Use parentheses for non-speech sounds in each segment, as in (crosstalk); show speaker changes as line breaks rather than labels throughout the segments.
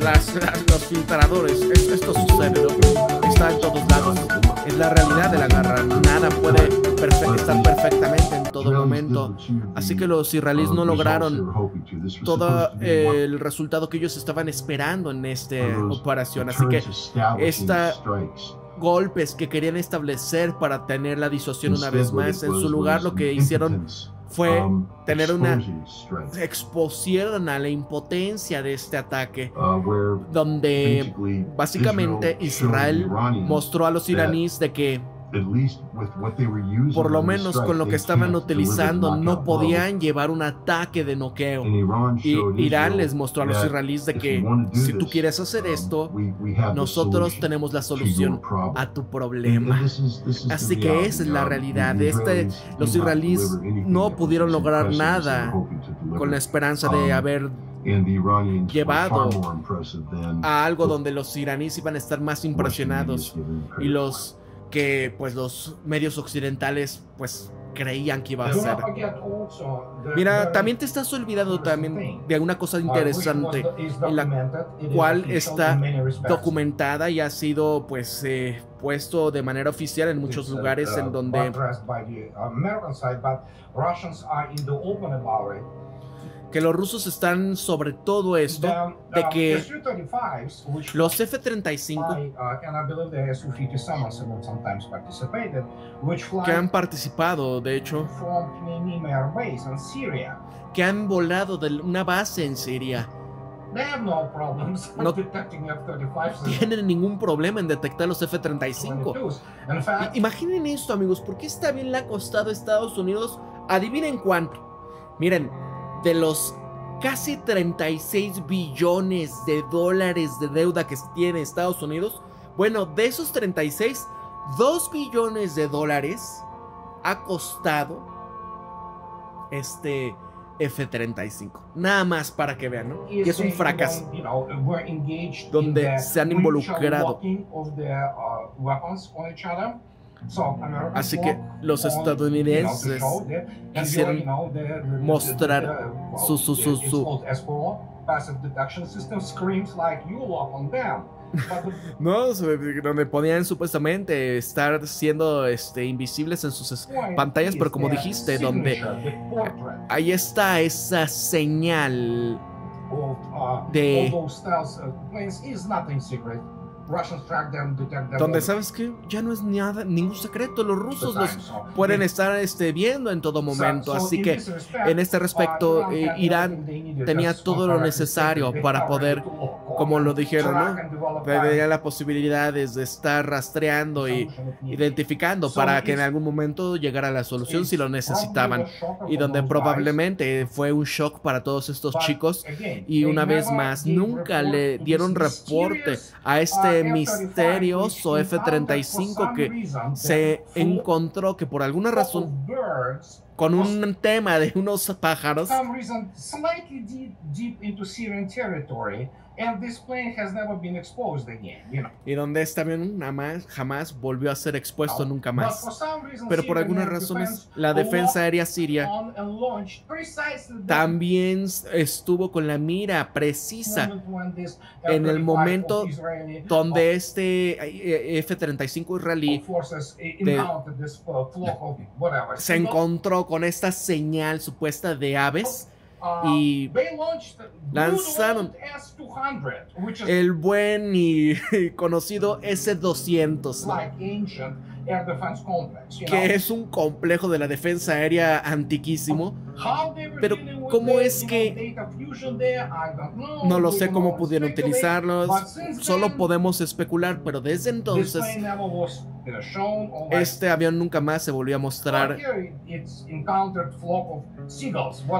las, los filtradores. esto sucede, ¿no? Está en todos lados. Es la realidad de la guerra. Nada puede estar perfectamente en todo momento. Así que los israelíes no lograron todo el resultado que ellos estaban esperando en esta operación. Así que esta golpes que querían establecer para tener la disuasión una vez más. En su lugar lo que hicieron fue um, tener una exposición a la impotencia de este ataque, uh, donde básicamente Israel mostró a los iraníes de que por lo menos con lo que estaban utilizando no podían llevar un ataque de noqueo. Y Irán les mostró a los israelíes de que si tú quieres hacer um, esto, nosotros tenemos la solución a tu problema. Así que esa es la realidad. Este, los israelíes no pudieron lograr nada con la esperanza de um, haber llevado a algo donde los iraníes iban a estar más impresionados y los que pues los medios occidentales pues creían que iba a ser. Mira, también te estás olvidando también de una cosa interesante, en la cual está documentada y ha sido pues eh, puesto de manera oficial en muchos lugares en donde que los rusos están sobre todo esto de que los F-35 uh, que han participado, de hecho, que han volado de una base en Siria. No (laughs) tienen ningún problema en detectar los F-35. Imaginen esto, amigos. ¿Por qué está bien le ha costado a Estados Unidos? Adivinen cuánto. Miren, de los casi 36 billones de dólares de deuda que tiene Estados Unidos, bueno, de esos 36, 2 billones de dólares ha costado este F-35. Nada más para que vean, ¿no? Que es un fracaso. Donde se han involucrado. Así que los estadounidenses quisieron mostrar su, su, su, su (laughs) no, donde podían supuestamente estar siendo este, invisibles en sus pantallas, pero como dijiste, donde ahí está esa señal uh, de donde sabes que ya no es nada, ningún secreto, los rusos los pueden estar este, viendo en todo momento, así que en este respecto eh, Irán tenía todo lo necesario para poder, como lo dijeron, ¿no? tenía la posibilidad de estar rastreando y identificando para que en algún momento llegara la solución si lo necesitaban. y donde probablemente fue un shock para todos estos chicos. y una vez más nunca le dieron reporte a este misterioso F-35 que se encontró que por alguna razón con un tema de unos pájaros y donde este avión más, jamás volvió a ser expuesto nunca más. Pero por algunas razones la defensa aérea siria también estuvo con la mira precisa en el momento donde este eh, F-35 israelí se encontró con esta señal supuesta de aves y lanzaron el buen y (laughs) conocido S-200 que es un complejo de la defensa aérea antiquísimo. Pero ¿cómo es que... No lo sé cómo pudieron utilizarlos, solo podemos especular, pero desde entonces este avión nunca más se volvió a mostrar.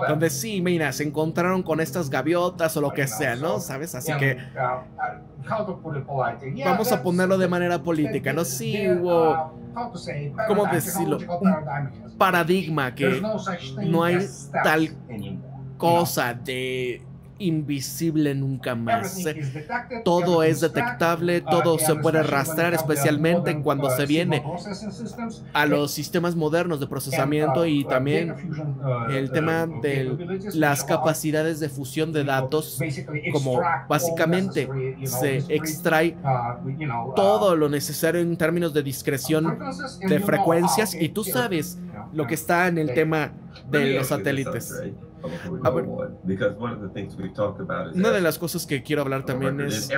Donde sí, mira, se encontraron con estas gaviotas o lo que sea, ¿no? ¿Sabes? Así que... Vamos a ponerlo de manera política, ¿no? Sí hubo ¿cómo decirlo? Un paradigma que no hay tal cosa de invisible nunca más. Todo es detectable, uh, todo se puede rastrear, especialmente cuando se viene a los sistemas modernos de procesamiento uh, y también el tema de las capacidades de fusión de datos, como básicamente se extrae todo lo necesario en términos de discreción de frecuencias y tú sabes lo que está en el tema de los satélites. Una de las cosas que quiero hablar también es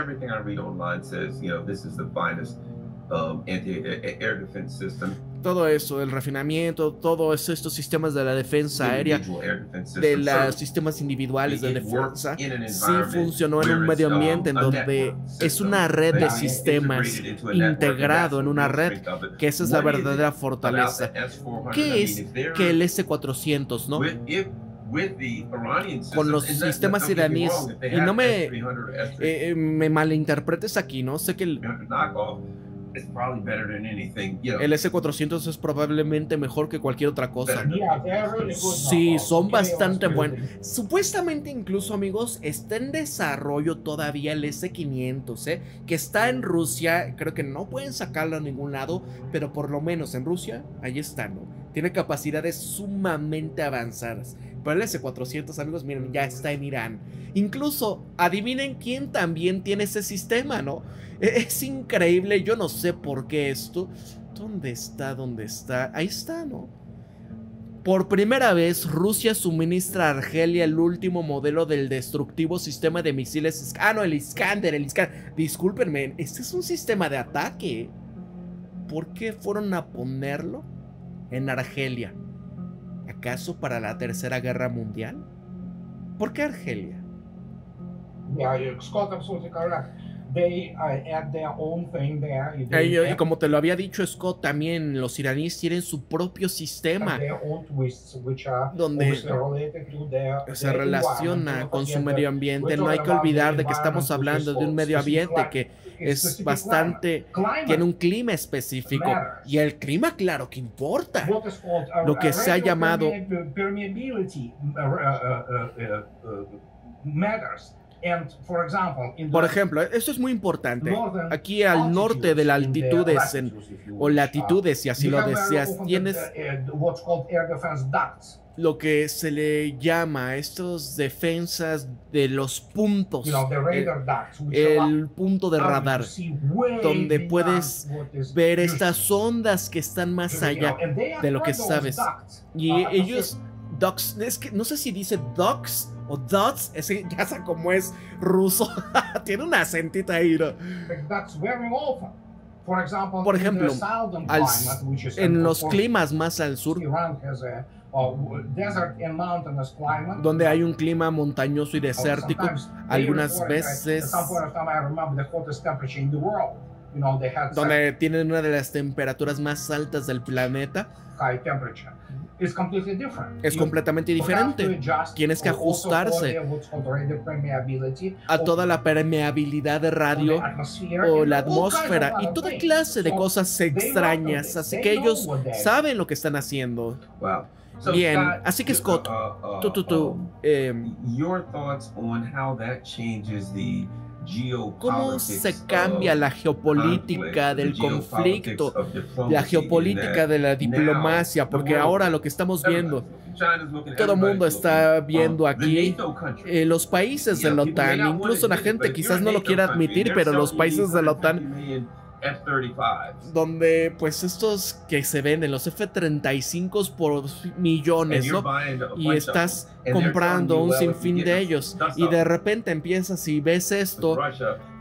Um, todo eso, el refinamiento, todos estos sistemas de la defensa aérea, de los sistemas individuales de defensa, sí funcionó en un medio ambiente en donde es una red de sistemas integrado en una red, que esa es la verdadera fortaleza. ¿Qué es que el S-400, no? Con los sistemas iraníes y no me eh, eh, me malinterpretes aquí no sé que el, el S400 es probablemente mejor que cualquier otra cosa. Sí, son bastante buenos. Supuestamente incluso, amigos, está en desarrollo todavía el S500, ¿eh? que está en Rusia. Creo que no pueden sacarlo a ningún lado, pero por lo menos en Rusia, ahí está, ¿no? Tiene capacidades sumamente avanzadas. Pero el S400, amigos, miren, ya está en Irán. Incluso, adivinen quién también tiene ese sistema, ¿no? E-, es increíble, yo no sé por qué esto. ¿Dónde está? ¿Dónde está? Ahí está, ¿no? Por primera vez, Rusia suministra a Argelia el último modelo del destructivo sistema de misiles. Ah, no, el Iskander, el Iskander. Discúlpenme, este es un sistema de ataque. ¿Por qué fueron a ponerlo en Argelia? ¿Acaso para la Tercera Guerra Mundial? ¿Por qué Argelia? y como te lo había dicho Scott, también los iraníes tienen su propio sistema donde se relaciona con su medio ambiente. No hay que olvidar de que estamos hablando de un medio ambiente que es bastante, tiene un clima específico y el clima claro que importa. Lo que se ha llamado por ejemplo, esto es muy importante. Aquí al norte de las altitudes o latitudes, si así lo deseas, tienes lo que se le llama estos defensas de los puntos, el, punto de radar, donde puedes ver estas ondas que están más allá de lo que sabes. Y uh, ellos, ducks, es que no sé si dice ducks o Dots, ese (laughs) ya sé cómo es ruso, (laughs) tiene una acentita ahí. Por ejemplo, en los climas más al sur, donde hay un clima montañoso y desértico, algunas veces donde tienen una de las temperaturas más altas del planeta, es completamente diferente. Tienes que ajustarse a toda la permeabilidad de radio o la atmósfera y toda clase de cosas extrañas. Así que ellos saben lo que están haciendo. Bien, así que Scott, tú, tú, tú, eh, ¿Cómo se cambia la geopolítica del conflicto, la geopolítica de la diplomacia? Porque ahora lo que estamos viendo, todo el mundo está viendo aquí, eh, los países de la OTAN, incluso la gente quizás no lo quiera admitir, pero los países de la OTAN donde pues estos que se venden, los F-35 por millones, ¿no? Y estás comprando un sinfín de ellos y de repente empiezas y ves esto,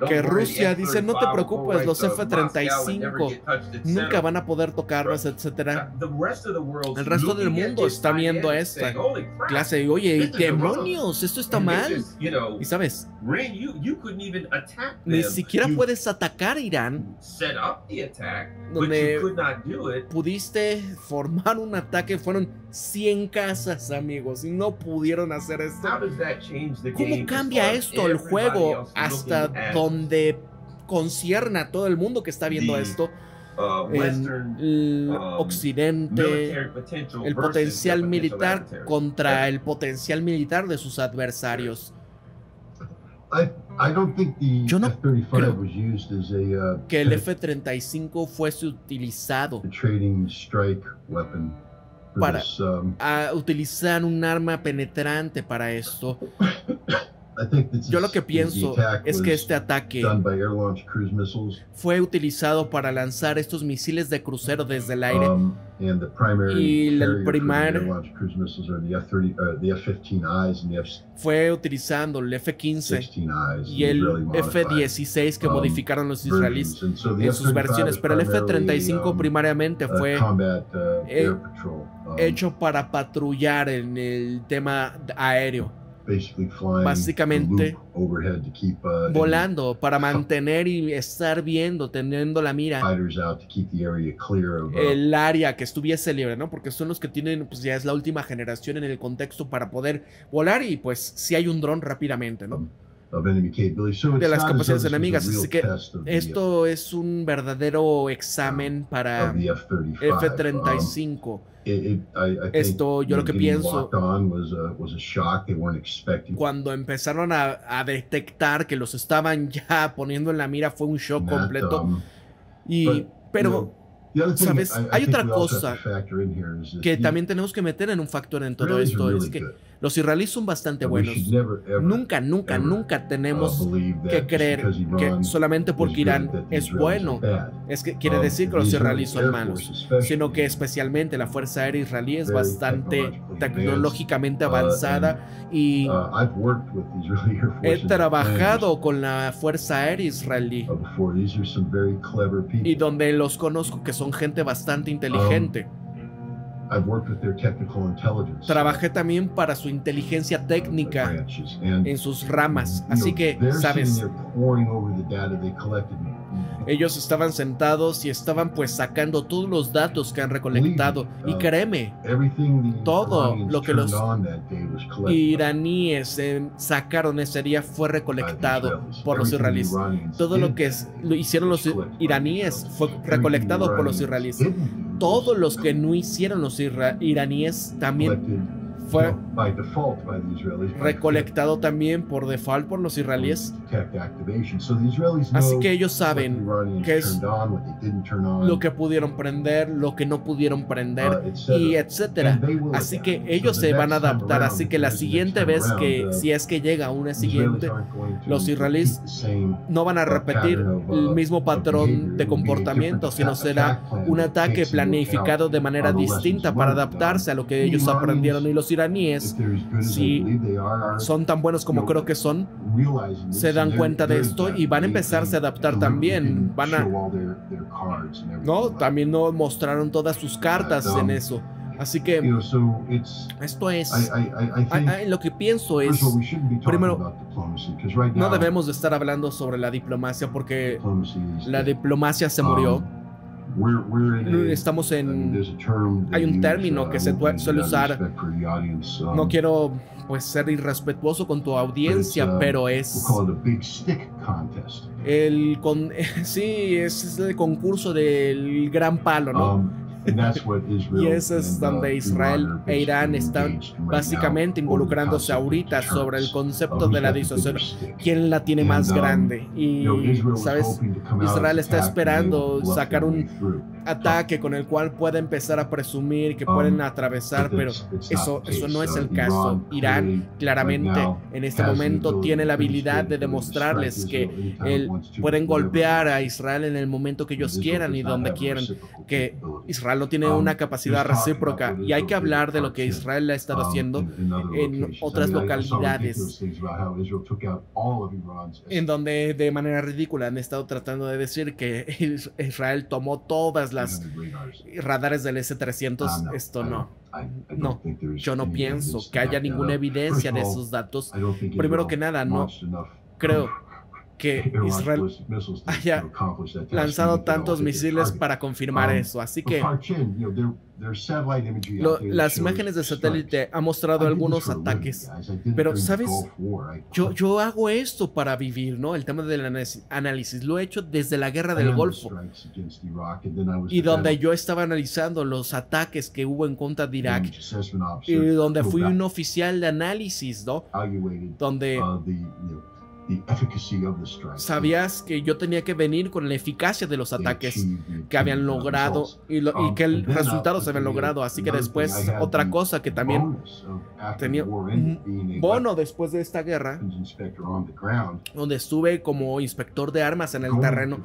que Rusia dice, no te preocupes, los F-35 nunca van a poder tocarlos, etcétera. El resto del mundo está viendo esta clase y oye, demonios, esto está mal. Y sabes, ni siquiera puedes atacar a Irán donde pudiste formar un ataque, fueron 100 casas, amigos, y no pudieron hacer esto. ¿Cómo cambia esto el juego hasta donde concierne a todo el mundo que está viendo esto? Uh, el um, occidente, el potencial militar contra el potencial militar de sus adversarios. Yo no creo uh, que el F-35 fuese utilizado para um, utilizar un arma penetrante para esto. (coughs) Yo lo que pienso es que este ataque fue utilizado para lanzar estos misiles de crucero desde el aire. Um, y el primer fue utilizando el F-15 y el F-16 que modificaron los israelíes en sus versiones, pero el F-35 um, primariamente fue uh, eh, um, hecho para patrullar en el tema aéreo básicamente uh, volando (laughs) para mantener y estar viendo, teniendo la mira uh, el área que estuviese libre, ¿no? Porque son los que tienen, pues ya es la última generación en el contexto para poder volar y pues si hay un dron rápidamente, ¿no? De las capacidades enemigas. Así que esto es un verdadero examen para F-35. Esto yo lo que pienso, cuando empezaron a, detectar que los estaban (laughs) ya poniendo en la mira fue un shock completo. Um, y, pero, ¿sabes? Hay otra cosa que también tenemos que meter en un factor en todo esto, es que los israelíes son bastante buenos. Nunca, nunca, nunca uh, tenemos que creer que solamente porque Irán es bueno, es que quiere um, decir que los israelíes son malos, sino que especialmente la Fuerza Aérea israelí es bastante tecnológicamente uh, avanzada y uh, he trabajado con la Fuerza Aérea israelí. Y donde los conozco que son gente bastante inteligente. Trabajé también para su inteligencia técnica en sus ramas, así que, sabes, ellos estaban sentados y estaban pues sacando todos los datos que han recolectado. Y créeme, todo lo que los iraníes eh, sacaron ese día fue recolectado por los israelíes. Todo lo que lo hicieron los iraníes fue recolectado por los israelíes. Todos los que no hicieron los iraníes también fue recolectado también por default por los israelíes. Así que ellos saben qué es lo que pudieron prender, lo que no pudieron prender uh, y etcétera. Así que ellos se van a adaptar. Así que la siguiente vez que, si es que llega una siguiente, los israelíes no van a repetir el uh, mismo patrón de comportamiento, sino será un ataque planificado de manera distinta para adaptarse a lo que ellos aprendieron y los iraníes, si son tan buenos como creo que son, se dan cuenta de esto y van a empezarse a adaptar también. Van a... No, también no mostraron todas sus cartas en eso. Así que esto es lo que pienso es primero no debemos de estar hablando sobre la diplomacia porque la diplomacia se murió. Um, Estamos en... Hay un término que se suele usar. No um, quiero pues ser irrespetuoso con tu audiencia, uh, pero es... El con... (laughs) Sí, es el concurso del gran palo, ¿no? Y ese es donde uh, Israel e Irán están básicamente involucrándose ahorita sobre el concepto de la disociación. ¿Quién la tiene más um, grande? Y, ¿sabes? Israel está esperando sacar un ataque con el cual pueda empezar a presumir que pueden um, atravesar, pero eso, eso no es el caso. Irán claramente en este momento tiene la habilidad de demostrarles que pueden golpear a Israel en el momento que ellos quieran y donde quieran, que Israel no tiene una um, capacidad recíproca. y hay que hablar de lo que Israel ha estado um, haciendo en otras localidades. en donde de manera ridícula han estado tratando de decir que Israel tomó todas las las radares del S-300, ah, esto no. No, yo no pienso que haya ninguna evidencia de esos datos. Primero que nada, no creo que Israel haya lanzado tantos misiles para confirmar um, eso. Así que las imágenes de satélite han mostrado algunos ataques, pero sabes, yo, yo hago esto para vivir, ¿no? El tema del análisis. Lo he hecho desde la guerra del Golfo. y donde yo estaba analizando los ataques que hubo en contra de Irak. Y donde fui un oficial de análisis, ¿no? Donde Sabías que yo tenía que venir con la eficacia de los ataques que habían logrado y, que el resultado se había logrado. Así que después, otra cosa que también tenía un bono después de esta guerra, donde estuve como inspector de armas en el terreno,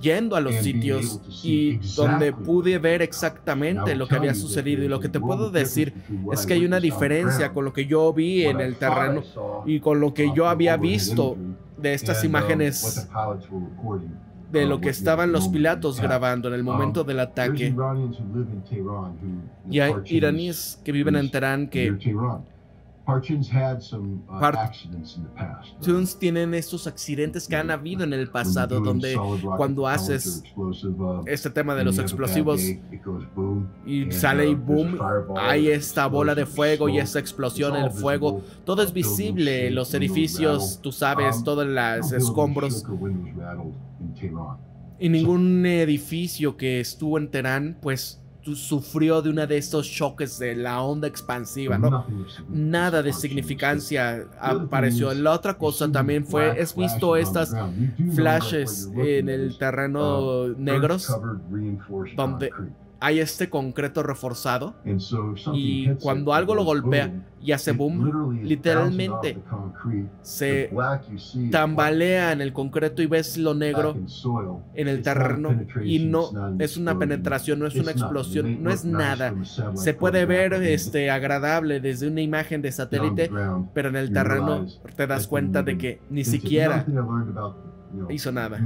yendo a los sitios y donde pude ver exactamente lo que había sucedido. Y lo que te puedo decir es que hay una diferencia con lo que yo vi en el terreno y con lo que yo había visto de estas uh, imágenes de lo que estaban los pilatos grabando en el momento del ataque. Y hay iraníes que viven en Teherán que Partunes uh, tienen estos accidentes que han habido en el pasado donde cuando haces uh, este tema de los explosivos y sale y uh, boom, hay esta bola de fuego y esta explosión, el fuego, todo es visible, los edificios, tú sabes, um, todos los escombros. Y ningún edificio que estuvo en Teherán, pues sufrió de una de estos choques de la onda expansiva, ¿no? Nada de significancia apareció. La otra cosa también fue, ¿has visto estas flashes en el terreno uh, negros? Donde hay este concreto reforzado y cuando algo lo golpea y hace boom, literalmente se tambalea en el concreto y ves lo negro en el terreno y no es una penetración, no es una explosión, no es nada. Se puede ver este agradable desde una imagen de satélite, pero en el terreno te das cuenta de que ni siquiera hizo nada.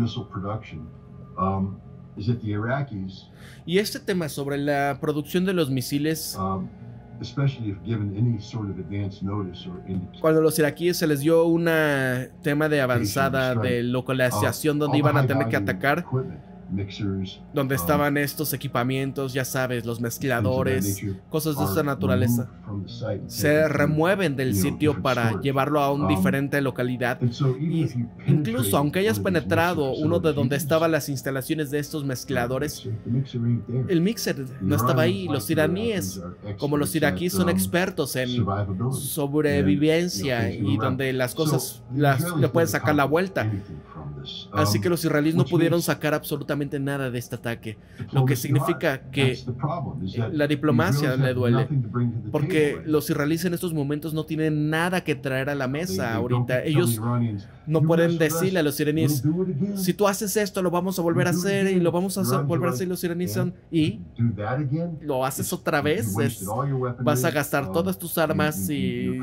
Y este tema sobre la producción de los misiles, um, cuando los iraquíes se les dio un tema de avanzada de localización donde iban a tener que atacar, donde um, estaban estos equipamientos, ya sabes, los mezcladores, cosas de esta naturaleza, se remueven del sitio para llevarlo a una um, diferente localidad. Y incluso aunque hayas penetrado uno de donde estaban las instalaciones de estos mezcladores, el mixer no estaba ahí. Los iraníes, como los iraquíes, son um, expertos en sobrevivencia y donde las cosas las, le pueden sacar la vuelta. Así que los israelíes no pudieron sacar absolutamente nada de este ataque, lo que significa que la diplomacia le duele, porque los israelíes en estos momentos no tienen nada que traer a la mesa ahorita. Ellos no pueden decirle a los iraníes, si tú haces esto, lo vamos a volver a hacer y lo vamos a hacer, volver a hacer. Los iraníes son, y lo haces otra vez, vas a gastar todas tus armas y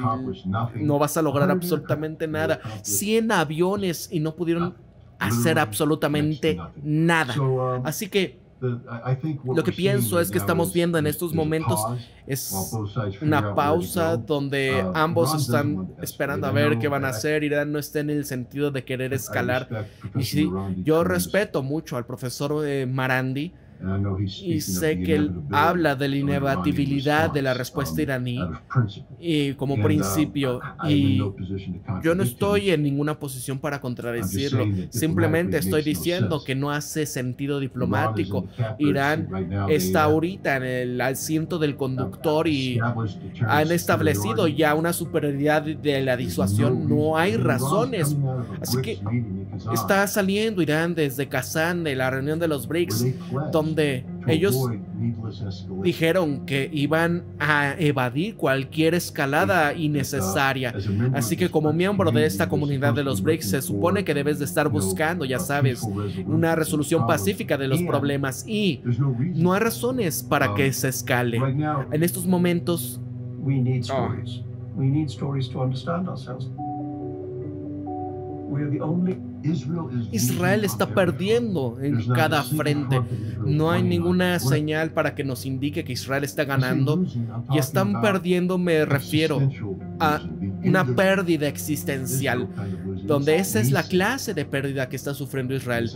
no vas a lograr absolutamente nada. 100 aviones y no pudieron hacer absolutamente nada. Um, Así que lo que pienso es que estamos viendo en estos momentos es una pausa donde uh, ambos están esperando a ver qué van a hacer. Irán no está en el sentido de querer escalar. Y sí, yo respeto mucho al profesor eh, Marandi y sé que él habla de la inevitabilidad de la respuesta iraní y como uh, principio y yo no estoy en ninguna posición para contradecirlo. simplemente estoy diciendo que no hace sentido diplomático. Irán está ahorita en el asiento del conductor y han establecido ya una superioridad de la disuasión. no hay razones. así que está saliendo Irán desde Kazán de la reunión de los BRICS donde donde ellos dijeron que iban a evadir cualquier escalada innecesaria. Así que como miembro de esta comunidad de los BRICS se supone que debes de estar buscando, ya sabes, una resolución pacífica de los problemas y no hay razones para que se escale. En estos momentos... Israel está perdiendo en cada frente. No hay ninguna señal para que nos indique que Israel está ganando. Y están perdiendo, me refiero a una pérdida existencial, donde esa es la clase de pérdida que está sufriendo Israel.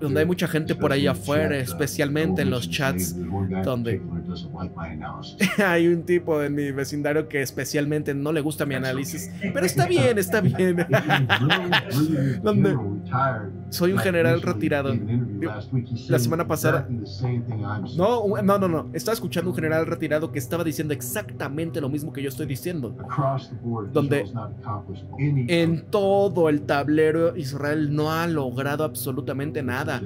Donde hay mucha gente por ahí afuera, especialmente en los chats, donde (laughs) hay un tipo en mi vecindario que especialmente no le gusta mi análisis, pero está bien, está (laughs) bien. donde soy un general retirado. La semana pasada. No, no, no, no. Estaba escuchando un general retirado que estaba diciendo exactamente lo mismo que yo estoy diciendo. Donde en todo el tablero Israel no ha logrado absolutamente nada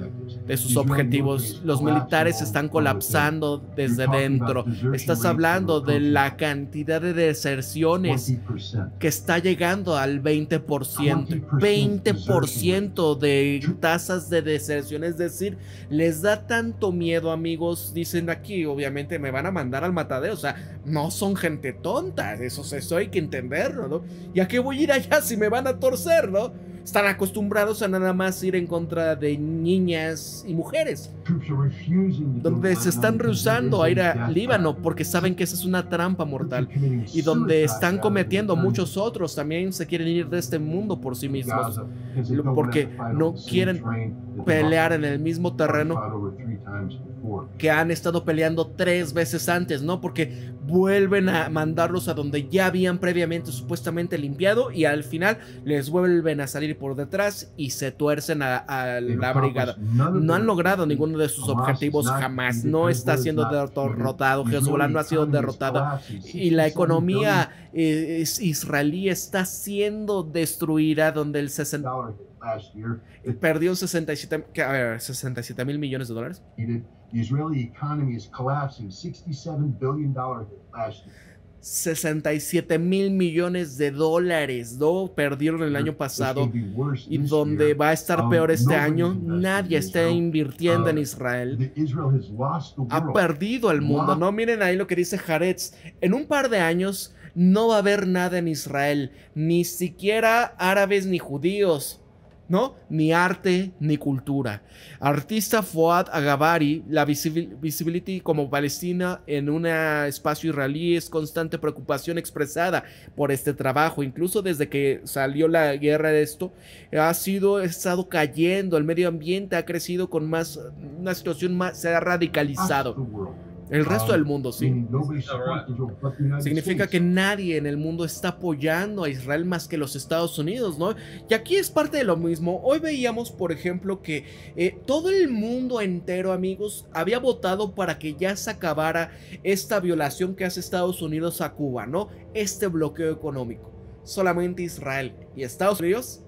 de sus objetivos. Los militares están colapsando desde Estás hablando de la cantidad de deserciones que está llegando al 20%. 20% de tasas de deserción. Es decir, les da tanto miedo, amigos. Dicen aquí, obviamente me van a mandar al matadero. O sea, no son gente tonta. Eso, eso hay que entenderlo, ¿no? ¿Y a qué voy a ir allá si me van a torcer, no? Están acostumbrados a nada más ir en contra de niñas y mujeres. Donde se están rehusando a ir a Líbano porque saben que esa es una trampa mortal. Y donde están cometiendo muchos otros también se quieren ir de este mundo por sí mismos. Porque no quieren pelear en el mismo terreno que han estado peleando tres veces antes, ¿no? Porque vuelven a mandarlos a donde ya habían previamente supuestamente limpiado y al final les vuelven a salir por detrás y se tuercen a, la brigada. No han logrado ninguno de sus objetivos jamás. No está siendo derrotado. Hezbollah no ha sido derrotado. Y la economía eh, israelí está siendo destruida donde el 60 perdió 67, a ver, 67 mil millones de dólares. 67 mil millones de dólares, ¿no? Perdieron el año pasado y donde va a estar uh, peor este año, nadie está invirtiendo en uh, Israel. Ha perdido el mundo, ¿no? Miren ahí lo que dice Jaretz. En un par de años no va a haber nada en Israel, ni siquiera árabes ni judíos. ¿No? Ni arte ni cultura. Artista Fuad Agabari, la visibility como Palestina en un espacio israelí es constante preocupación expresada por este trabajo. Incluso desde que salió la guerra de esto, ha sido, ha estado cayendo, el medio ambiente ha crecido con más, una situación más, se ha radicalizado. El resto del mundo sí. Significa que nadie en el mundo está apoyando a Israel más que los Estados Unidos, ¿no? Y aquí es parte de lo mismo. Hoy veíamos, por ejemplo, que eh, todo el mundo entero, amigos, había votado para que ya se acabara esta violación que hace Estados Unidos a Cuba, ¿no? Este bloqueo económico. Solamente Israel y Estados Unidos.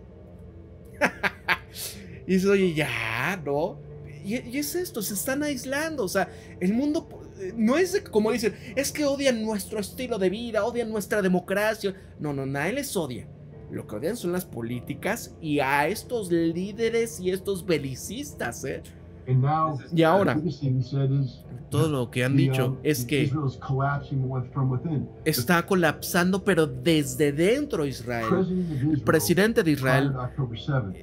(laughs) y eso, oye, ya, ¿no? Y, y, es esto, se están aislando. O sea, el mundo no es como dicen, es que odian nuestro estilo de vida, odian nuestra democracia. No, no, nadie les odia. Lo que odian son las políticas y a estos líderes y estos belicistas, ¿eh? Y ahora, todo lo que han dicho um, es que está colapsando, pero desde dentro Israel. El presidente de Israel,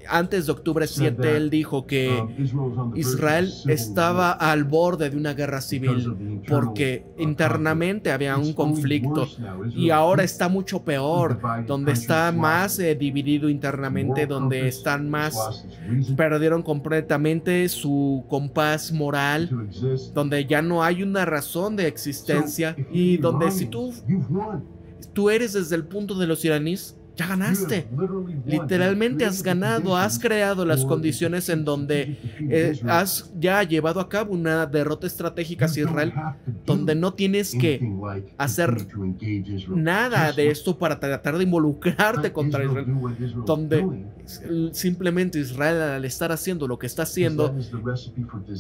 antes de octubre 7, él dijo que um, Israel estaba al borde de una guerra civil porque uh, internamente había un conflicto. y ahora está mucho peor, donde está más eh, dividido internamente, donde están más, perdieron completamente su compás moral, donde ya no hay una razón de existencia y donde si tú, tú eres desde el punto de los iraníes, ya ganaste. Literalmente has ganado, has creado las condiciones en donde eh, has ya llevado a cabo una derrota estratégica hacia Israel, donde no tienes que hacer nada de esto para tratar de involucrarte contra Israel, donde simplemente Israel al estar haciendo lo que está haciendo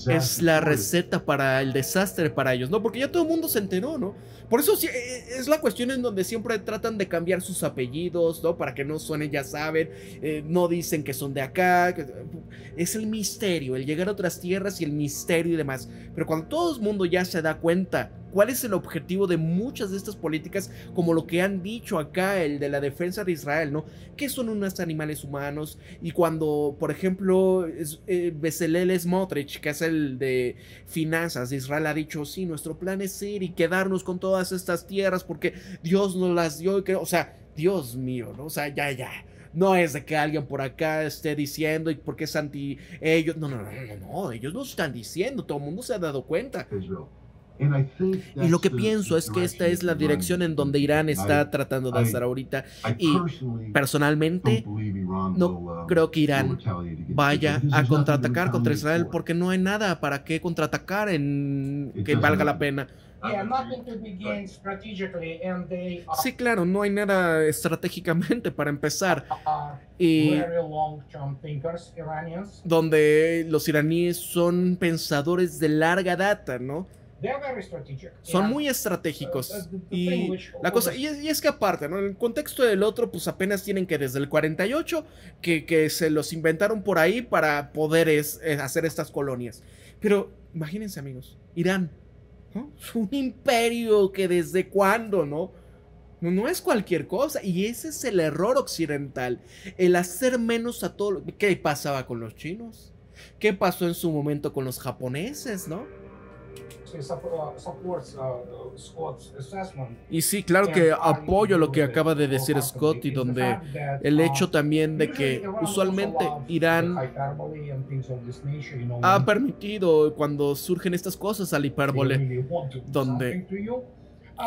es la receta para el desastre para ellos, ¿no? Porque ya todo el mundo se enteró, ¿no? Por eso eh, es la cuestión en donde siempre tratan de cambiar sus apellidos, ¿no? Para que no suenen, ya saben, eh, no dicen que son de acá. es el misterio, el llegar a otras tierras y el misterio y demás. Pero cuando todo el mundo ya se da cuenta cuál es el objetivo de muchas de estas políticas, como lo que han dicho acá, el de la defensa de Israel, ¿no? Que son unos animales humanos. Y cuando, por ejemplo, eh, Bezalel Smotrich, que es el de finanzas de Israel, ha dicho, sí, nuestro plan es ir y quedarnos con todas estas tierras porque Dios nos las dio. Y que, o sea, Dios mío, ¿no? O sea, ya, ya. No es de que alguien por acá esté diciendo y porque es anti ellos. No, no, no, no, no. Ellos no están diciendo. Todo el mundo se ha dado cuenta. Y lo que pienso es que esta es la dirección en donde Irán está tratando de hacer ahorita. Y personalmente no creo que Irán vaya a contraatacar contra Israel porque no hay nada para qué contraatacar en que valga la pena. Sí, claro, no hay nada estratégicamente para empezar. (laughs) Y donde los iraníes son pensadores de larga data, ¿no? Son muy estratégicos. Y la cosa, y es, que aparte, ¿no? En el contexto del otro, pues apenas tienen que desde el 48 que, que se los inventaron por ahí para poder hacer estas colonias. Pero imagínense, amigos, Irán, Es un imperio que desde cuándo, ¿no? No, no es cualquier cosa. Y ese es el error occidental. El hacer menos a todo. ¿Qué pasaba con los chinos? ¿Qué pasó en su momento con los japoneses, no? Y sí, claro que apoyo lo que acaba de decir Scott y donde el hecho también de que usualmente Irán ha permitido cuando surgen estas cosas al hipérbole, donde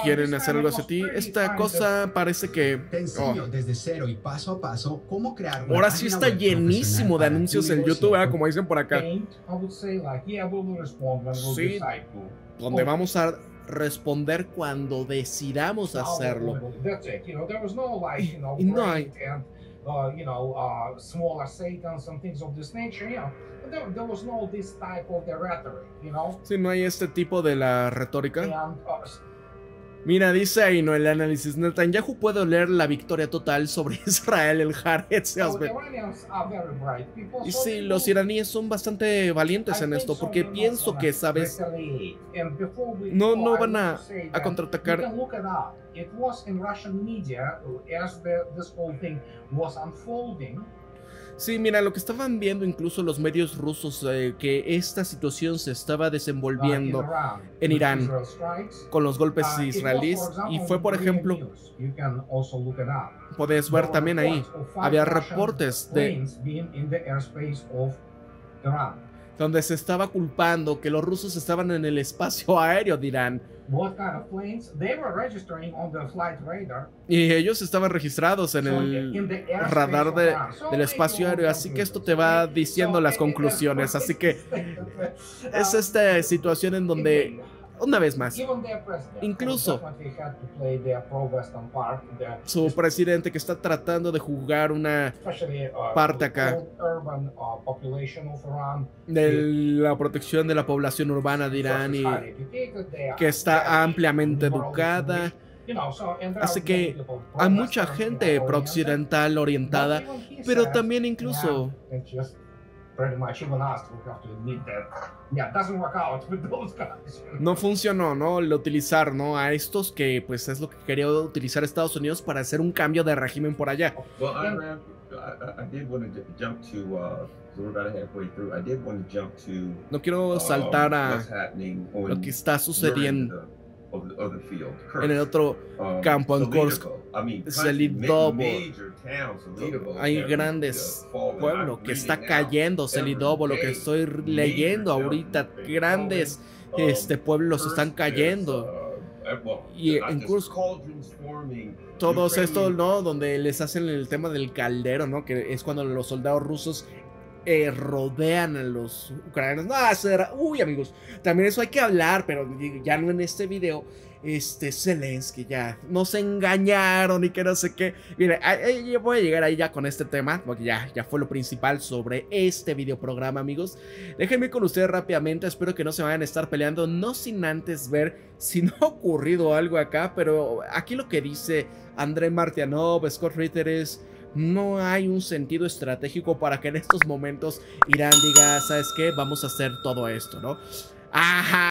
quieren hacer algo hacia ti. Esta cosa parece que...
Oh. desde cero y paso a paso, cómo crear
Ahora sí está llenísimo de anuncios en YouTube, como dicen por acá. Sí, donde vamos a responder cuando decidamos hacerlo. Y no hay... Uh, you know, uh, smaller satans and things of this nature, you know, there, there was no this type of the rhetoric, you know. Sí, no hay este tipo de la retórica. And, uh, Mira, dice ahí, ¿no? El análisis. Netanyahu puede oler la victoria total sobre (laughs) Israel, el Haaretz. Y sí, los iraníes son bastante valientes en esto, porque pienso que, ¿sabes? No, no van a, a contraatacar. Sí, mira, lo que estaban viendo incluso los medios rusos, eh, que esta situación se estaba desenvolviendo en Irán con los golpes uh, israelíes. Y fue, por ejemplo, puedes ver también ahí, había reportes de donde se estaba culpando que los rusos estaban en el espacio (laughs) aéreo de Irán. Y ellos estaban registrados en el radar de, del espacio aéreo, así que esto te va diciendo las conclusiones. Así que (laughs) es esta situación en donde una vez más, incluso su presidente que está tratando de jugar una uh, parte acá. uh, de la protección de la población urbana de Irán y que está ampliamente educada. Así que hay mucha gente pro-occidental orientada, pero también incluso (laughs) no funcionó, ¿no? El utilizar, ¿no? A estos que, pues, es lo que quería utilizar Estados Unidos para hacer un cambio de régimen por allá. No quiero saltar a lo que está sucediendo en el otro um, campo, en Kursk, Selidovo. Hay grandes pueblos que está cayendo, Selidovo, lo que estoy leyendo ahorita, grandes este, pueblos están cayendo. Uh, y en Kursk, todos estos, ¿no? Donde les hacen el tema del caldero, ¿no? Que es cuando los soldados rusos eh, rodean a los ucranianos. No, uy, amigos, también eso hay que hablar, pero ya no en este video. Este Zelensky ya nos engañaron y que no sé qué. Mire, voy a llegar ahí ya con este tema, porque ya, ya fue lo principal sobre este videoprograma, amigos. Déjenme con ustedes rápidamente, espero que no se vayan a estar peleando, no sin antes ver si no (laughs) ha ocurrido algo acá, pero aquí lo que dice André Martianov, Scott Ritter es no hay un sentido estratégico para que en estos momentos Irán diga, ¿sabes qué? Vamos a hacer todo esto, ¿no? Ajá.